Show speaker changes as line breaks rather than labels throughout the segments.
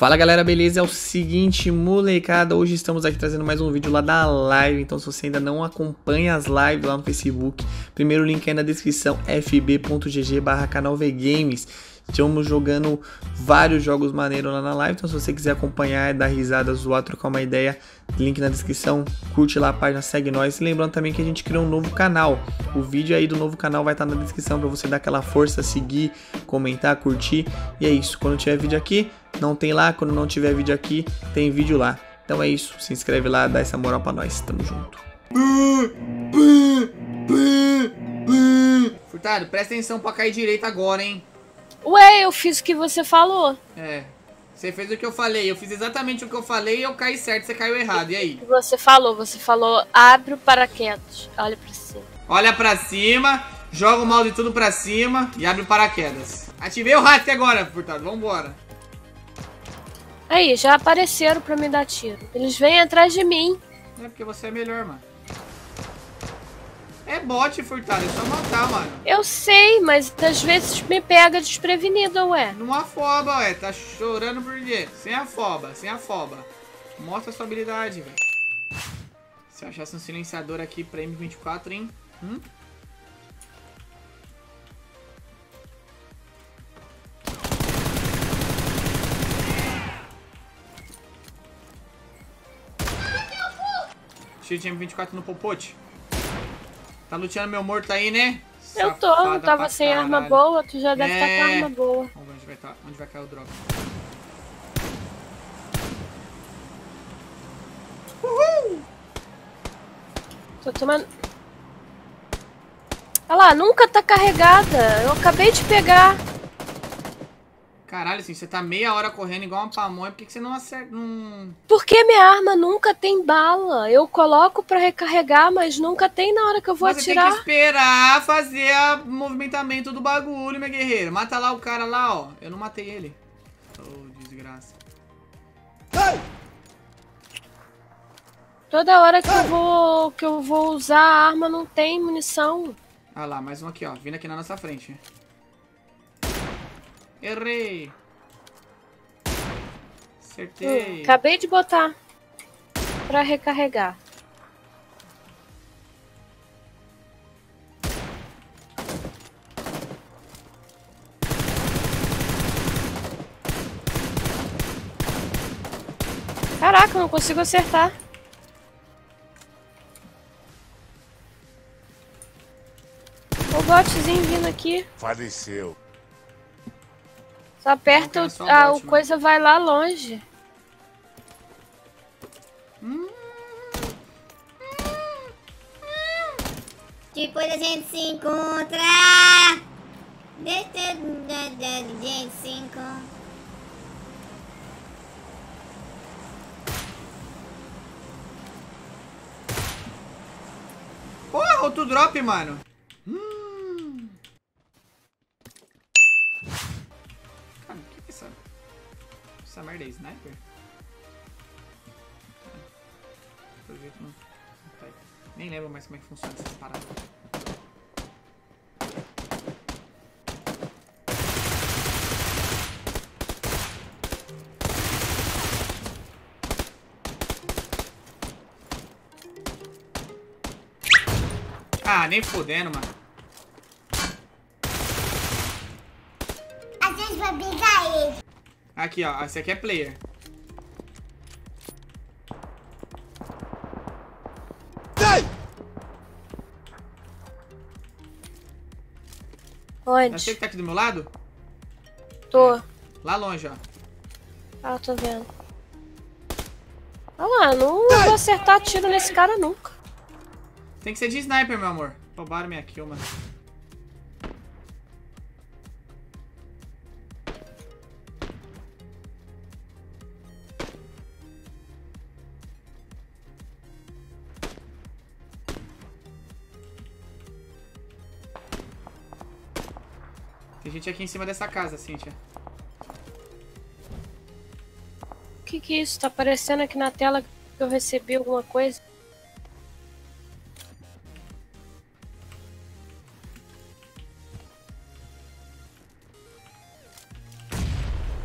Fala galera, beleza? É o seguinte, molecada, hoje estamos aqui trazendo mais um vídeo lá da live, então se você ainda não acompanha as lives lá no Facebook, primeiro link aí na descrição, fb.gg barra canal Vgames. Estamos jogando vários jogos maneiros lá na live, então se você quiser acompanhar, dar risada, zoar, trocar uma ideia, link na descrição, curte lá a página, segue nós. lembrando também que a gente criou um novo canal, o vídeo aí do novo canal vai estar na descrição para você dar aquela força, seguir, comentar, curtir. E é isso, quando tiver vídeo aqui, não tem lá, quando não tiver vídeo aqui, tem vídeo lá. Então é isso, se inscreve lá, dá essa moral pra nós, tamo junto.
Furtado, presta atenção pra cair direito agora, hein?
Ué, eu fiz o que você falou.
É. Você fez o que eu falei. Eu fiz exatamente o que eu falei e eu caí certo, você caiu errado. E aí?
Você falou, você falou, abre o paraquedas. Olha pra cima.
Olha pra cima, joga o mouse tudo pra cima e abre o paraquedas. Ativei o rato agora, Furtado. Vambora.
Aí, já apareceram pra me dar tiro. Eles vêm atrás de mim.
É porque você é melhor, mano. É bot, Furtado, é só matar, mano.
Eu sei, mas às vezes me pega desprevenida, ué.
Não afoba, ué. Tá chorando por quê? Sem afoba, sem afoba. Mostra a sua habilidade, velho. Se eu achasse um silenciador aqui pra M24, hein? Hum? Cheio de M24 no popote. Tá luteando meu morto aí, né?
Eu tô, eu tava sem caralho. arma boa, tu já deve estar é... tá com arma boa.
Vamos ver onde vai, tá, onde vai cair o drop.
Uhul! Tô tomando... Olha lá, nunca tá carregada. Eu acabei de pegar.
Caralho, assim, você tá meia hora correndo igual uma pamonha, por que, que você não acerta? Não...
Porque minha arma nunca tem bala. Eu coloco pra recarregar, mas nunca tem na hora que eu vou
mas
atirar.
Você tem que esperar fazer o movimentamento do bagulho, minha guerreira. Mata lá o cara lá, ó. Eu não matei ele. Oh, desgraça.
Ai! Toda hora que eu vou que eu vou usar a arma não tem munição.
Ah lá, mais um aqui, ó. Vindo aqui na nossa frente. Errei. Acertei.
Hum, acabei de botar pra recarregar. Caraca, não consigo acertar. O botzinho vindo aqui.
Faleceu.
Só aperta o, a, o coisa vai lá longe.
Depois a gente se encontra. Deixa a gente se encontra.
Porra, outro drop, mano. Essa merda é sniper? Projeto não. Nem lembro mais como é que funciona essa parada. Ah, nem fodendo, mano. Aqui, ó. Esse aqui é player.
Onde?
Você que tá aqui do meu lado?
Tô.
Lá longe, ó.
Ah, tô vendo. Olha lá, não vou acertar tiro nesse cara nunca.
Tem que ser de sniper, meu amor. Roubaram minha kill, mano. Tem gente aqui em cima dessa casa, Cíntia.
O que que é isso? Tá aparecendo aqui na tela que eu recebi alguma coisa?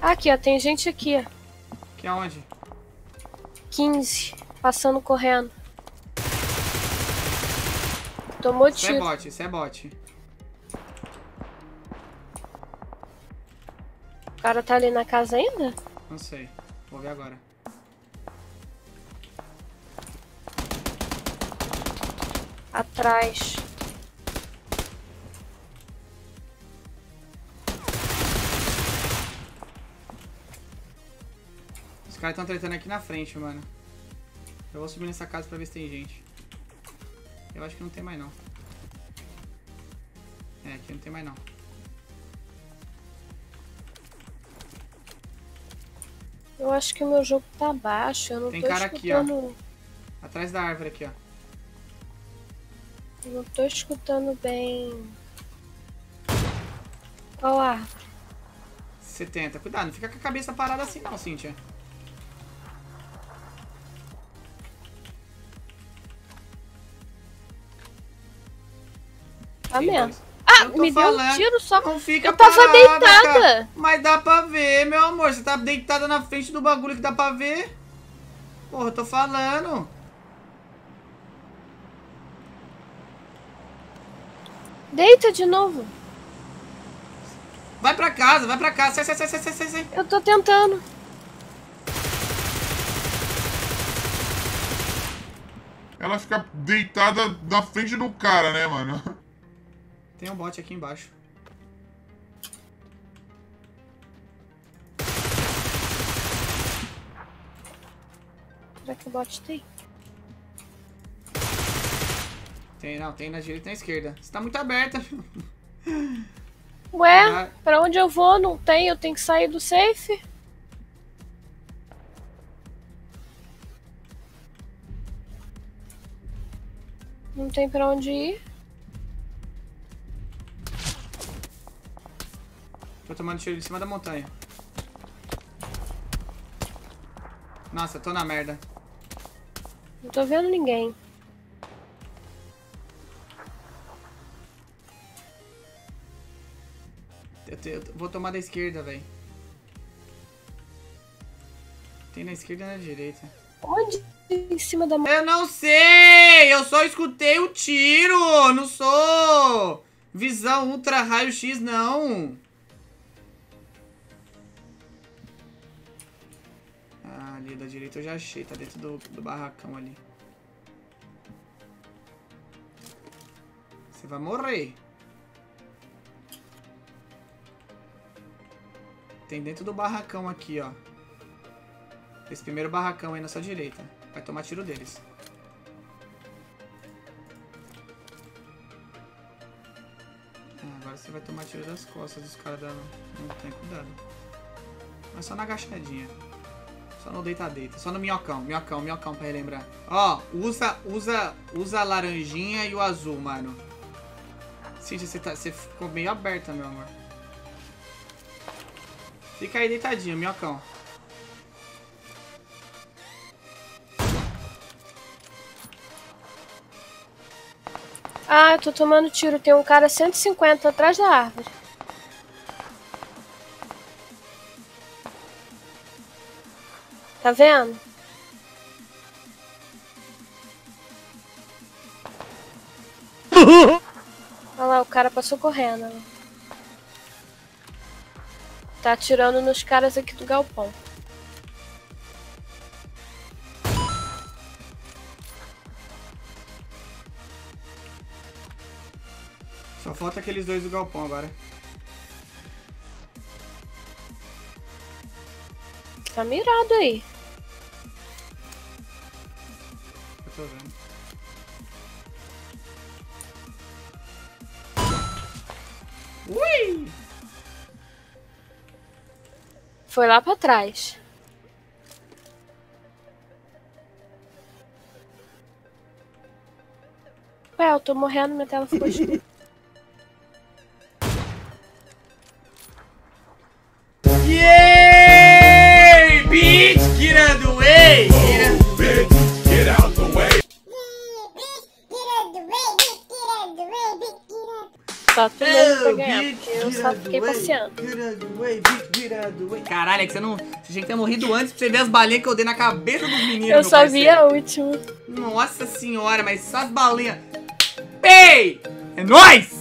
Aqui, ó. Tem gente aqui.
Que aonde?
15. Passando correndo. Tomou
Isso é
tiro.
bot, isso é bot.
O cara tá ali na casa ainda?
Não sei. Vou ver agora.
Atrás.
Os caras estão tretando aqui na frente, mano. Eu vou subir nessa casa pra ver se tem gente. Eu acho que não tem mais não. É, aqui não tem mais não.
Eu acho que o meu jogo tá baixo. Eu não
Tem
tô
cara aqui, ó.
escutando.
Atrás da árvore aqui, ó.
Eu não tô escutando bem. Qual árvore?
70. Cuidado, não fica com a cabeça parada assim não, Cíntia.
Tá mesmo. Ah,
Eu tô
me deu um
falando,
tiro só.
Não fica
Eu tava
parada,
deitada.
cara. Mas dá pra ver, meu amor. Você tá deitada na frente do bagulho que dá pra ver. Porra, eu tô falando.
Deita de novo.
Vai pra casa, vai pra casa. Sai, sai, sai, sai, sai, sai.
Eu tô tentando.
Ela fica deitada na frente do cara, né, mano?
Tem um bot aqui embaixo.
Será que o bot tem?
Tem, não, tem na direita e na esquerda. Você tá muito aberta.
Ué,
Vai.
pra onde eu vou? Não tem, eu tenho que sair do safe. Não tem pra onde ir.
Tô tomando tiro de cima da montanha. Nossa, tô na merda.
Não tô vendo ninguém.
Eu, te- eu vou tomar da esquerda, velho. Tem na esquerda e na direita.
Onde? Em cima da
Eu não sei! Eu só escutei o tiro! Não sou visão ultra raio-x, não! Ali da direita eu já achei, tá dentro do, do barracão ali. Você vai morrer. Tem dentro do barracão aqui, ó. Esse primeiro barracão aí na sua direita. Vai tomar tiro deles. Ah, agora você vai tomar tiro das costas dos caras da. Não tem cuidado. Mas só na agachadinha. Só no deita-deita. Só no minhocão. Minhocão, minhocão pra relembrar. Ó, usa, usa, usa a laranjinha e o azul, mano. Cíntia, você, tá, você ficou meio aberta, meu amor. Fica aí deitadinho, minhocão.
Ah, eu tô tomando tiro. Tem um cara 150 atrás da árvore. Tá vendo? Olha lá, o cara passou correndo. ó. Tá atirando nos caras aqui do galpão.
Só falta aqueles dois do galpão agora.
Tá mirado aí.
Tô vendo. Ui!
Foi lá pra trás. Ué, eu tô morrendo, minha tela ficou escura. Só tu mesmo pra ganhar, porque eu só fiquei passeando.
Caralho, é que você não. Você tinha que ter morrido antes pra você ver as balinhas que eu dei na cabeça dos meninos.
Eu
meu
só vi a última.
Nossa senhora, mas só as balinhas. Ei! É nóis!